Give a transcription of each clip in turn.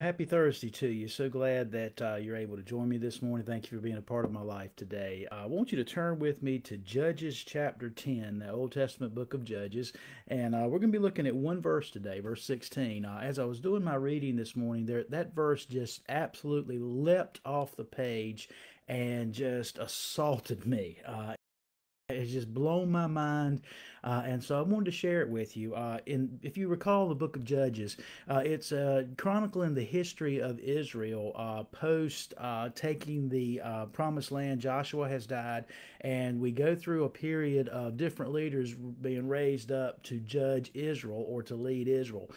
Happy Thursday to you. So glad that uh, you're able to join me this morning. Thank you for being a part of my life today. I want you to turn with me to Judges chapter 10, the Old Testament book of Judges. And uh, we're going to be looking at one verse today, verse 16. Uh, as I was doing my reading this morning, there that verse just absolutely leapt off the page and just assaulted me. Uh, it's just blown my mind, uh, and so I wanted to share it with you. Uh, in, if you recall, the Book of Judges, uh, it's uh, chronicling the history of Israel uh, post uh, taking the Promised Land. Joshua has died, and we go through a period of different leaders being raised up to judge Israel or to lead Israel,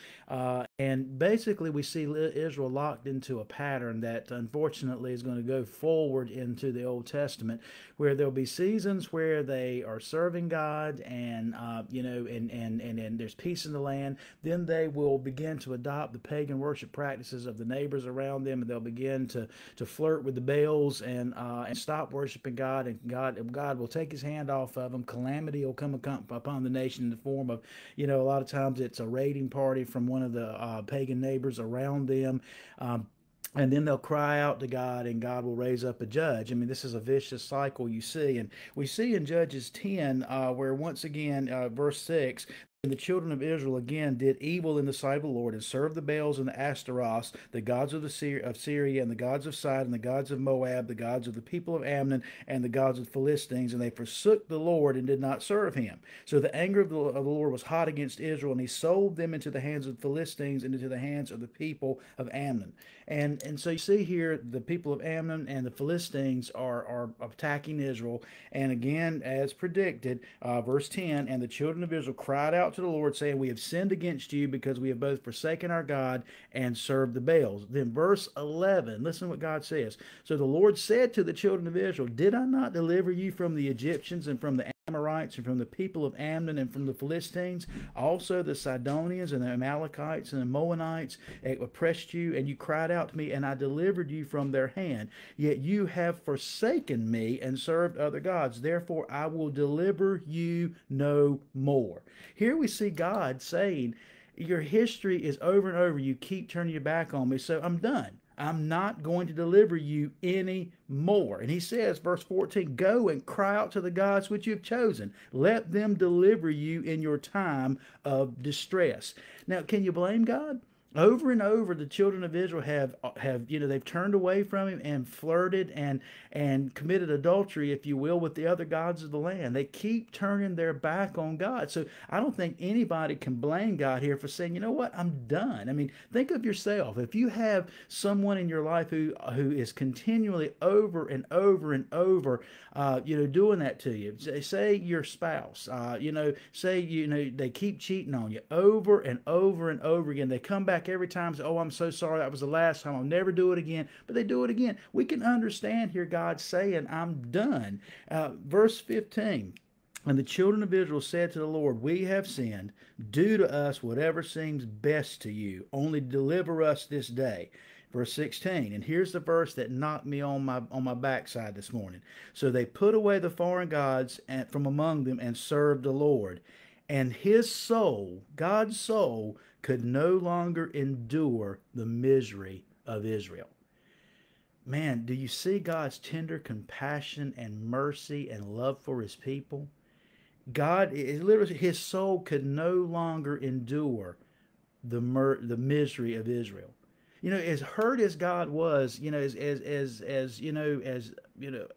and basically we see Israel locked into a pattern that unfortunately is going to go forward into the Old Testament, where there'll be seasons where they are serving God and uh, you know and, and and and there's peace in the land, then they will begin to adopt the pagan worship practices of the neighbors around them, and they'll begin to to flirt with the Baals and uh, and stop worshiping God, and God God will take His hand off of them. Calamity will come upon the nation in the form of you know a lot of times it's a raiding party from one of the uh, pagan neighbors around them. Um, and then they'll cry out to God, and God will raise up a judge. I mean, this is a vicious cycle you see. And we see in Judges 10, uh, where once again, uh, verse 6, and the children of Israel again did evil in the sight of the Lord and served the Baals and the Ashtaroths, the gods of the Syri- of Syria, and the gods of Sidon, and the gods of Moab, the gods of the people of Ammon, and the gods of the Philistines. And they forsook the Lord and did not serve him. So the anger of the, of the Lord was hot against Israel, and he sold them into the hands of the Philistines and into the hands of the people of Ammon. And and so you see here the people of Ammon and the Philistines are are attacking Israel. And again, as predicted, uh, verse ten, and the children of Israel cried out to the Lord, saying, We have sinned against you because we have both forsaken our God and served the Baals. Then, verse 11, listen what God says. So the Lord said to the children of Israel, Did I not deliver you from the Egyptians and from the Amorites and from the people of Ammon and from the Philistines, also the Sidonians and the Amalekites and the Moabites oppressed you, and you cried out to me, and I delivered you from their hand. Yet you have forsaken me and served other gods. Therefore I will deliver you no more. Here we see God saying, Your history is over and over. You keep turning your back on me, so I'm done. I'm not going to deliver you any more. And he says, verse 14, Go and cry out to the gods which you've chosen. Let them deliver you in your time of distress. Now, can you blame God? Over and over the children of Israel have have you know they've turned away from him and flirted and and committed adultery if you will with the other gods of the land. They keep turning their back on God. So I don't think anybody can blame God here for saying you know what? I'm done. I mean think of yourself. If you have someone in your life who who is continually over and over and over uh, you know doing that to you say your spouse uh, you know say you know they keep cheating on you over and over and over again. They come back back every time, say, Oh, I'm so sorry. That was the last time. I'll never do it again. But they do it again. We can understand here God saying, I'm done. Uh, verse 15. And the children of Israel said to the Lord, We have sinned. Do to us whatever seems best to you. Only deliver us this day. Verse 16. And here's the verse that knocked me on my on my backside this morning. So they put away the foreign gods from among them and served the Lord. And his soul, God's soul, could no longer endure the misery of Israel. Man, do you see God's tender compassion and mercy and love for his people? God, literally, his soul could no longer endure the the misery of Israel. You know, as hurt as God was, you know, as as as as you know, as you know,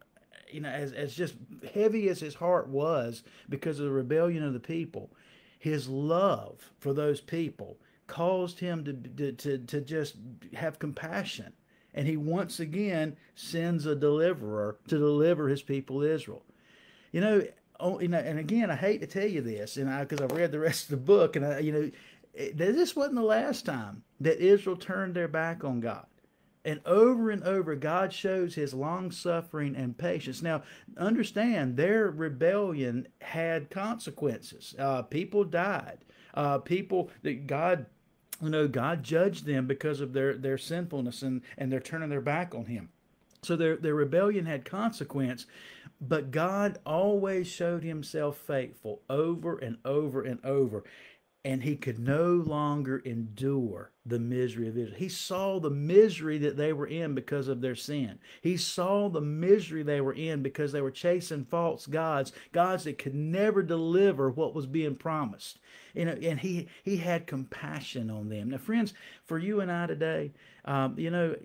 you know, as as just heavy as his heart was because of the rebellion of the people, his love for those people caused him to, to, to, just have compassion. And he once again sends a deliverer to deliver his people Israel. You know, oh, you know, and again, I hate to tell you this, and because I've read the rest of the book, and I, you know, it, this wasn't the last time that Israel turned their back on God. And over and over, God shows his long suffering and patience. Now, understand their rebellion had consequences. Uh, people died. Uh, people that God, you know, God judged them because of their, their sinfulness and, and they're turning their back on him. So their, their rebellion had consequence, but God always showed himself faithful over and over and over. And he could no longer endure the misery of Israel. He saw the misery that they were in because of their sin. He saw the misery they were in because they were chasing false gods, gods that could never deliver what was being promised. You know, and he he had compassion on them. Now, friends, for you and I today, um, you know,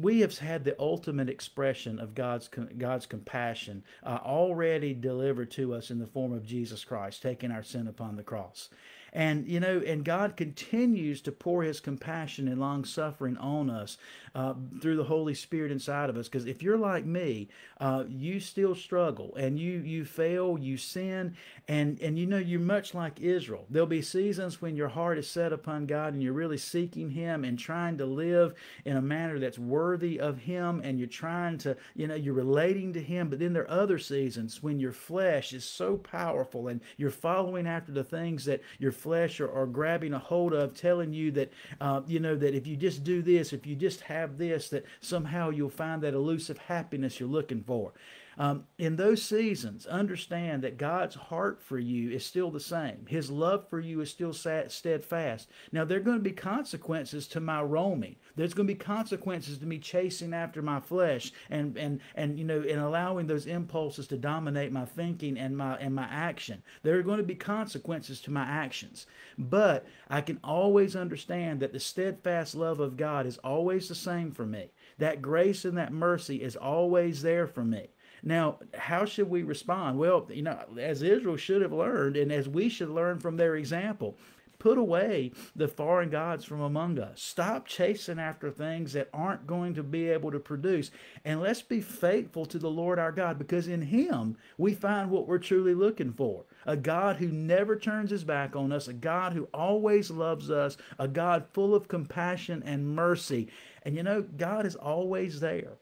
we have had the ultimate expression of God's God's compassion uh, already delivered to us in the form of Jesus Christ, taking our sin upon the cross. And, you know, and God continues to pour his compassion and long suffering on us uh, through the Holy Spirit inside of us. Because if you're like me, uh, you still struggle and you, you fail, you sin, and, and you know, you're much like Israel. There'll be seasons when your heart is set upon God and you're really seeking him and trying to live in a manner that's worthy of him and you're trying to, you know, you're relating to him. But then there are other seasons when your flesh is so powerful and you're following after the things that your flesh are grabbing a hold of, telling you that, uh, you know, that if you just do this, if you just have this, that somehow you'll find that elusive happiness you're looking for. Um, in those seasons, understand that God's heart for you is still the same. His love for you is still steadfast. Now, there are going to be consequences to my roaming. There's going to be consequences to me chasing after my flesh and and and you know and allowing those impulses to dominate my thinking and my and my action. There are going to be consequences to my actions. But I can always understand that the steadfast love of God is always the same for me. That grace and that mercy is always there for me. Now, how should we respond? Well, you know, as Israel should have learned, and as we should learn from their example, put away the foreign gods from among us. Stop chasing after things that aren't going to be able to produce. And let's be faithful to the Lord our God because in Him we find what we're truly looking for. A God who never turns his back on us, a God who always loves us, a God full of compassion and mercy. And you know, God is always there.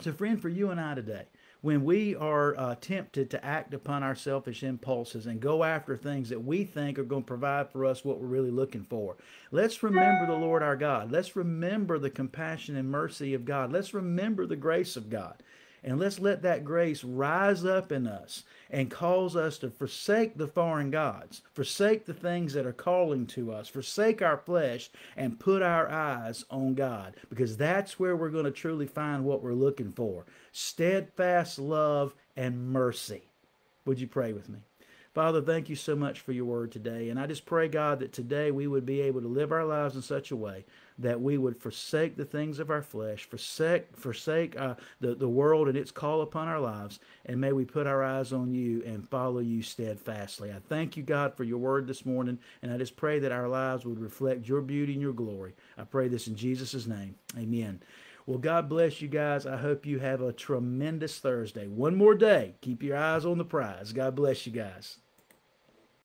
So, friend, for you and I today, when we are uh, tempted to act upon our selfish impulses and go after things that we think are going to provide for us what we're really looking for. Let's remember the Lord our God. Let's remember the compassion and mercy of God. Let's remember the grace of God. And let's let that grace rise up in us and cause us to forsake the foreign gods, forsake the things that are calling to us, forsake our flesh, and put our eyes on God, because that's where we're going to truly find what we're looking for steadfast love and mercy. Would you pray with me? Father, thank you so much for your word today. And I just pray, God, that today we would be able to live our lives in such a way that we would forsake the things of our flesh, forsake, forsake uh, the, the world and its call upon our lives, and may we put our eyes on you and follow you steadfastly. I thank you, God, for your word this morning, and I just pray that our lives would reflect your beauty and your glory. I pray this in Jesus' name. Amen. Well, God bless you guys. I hope you have a tremendous Thursday. One more day. Keep your eyes on the prize. God bless you guys.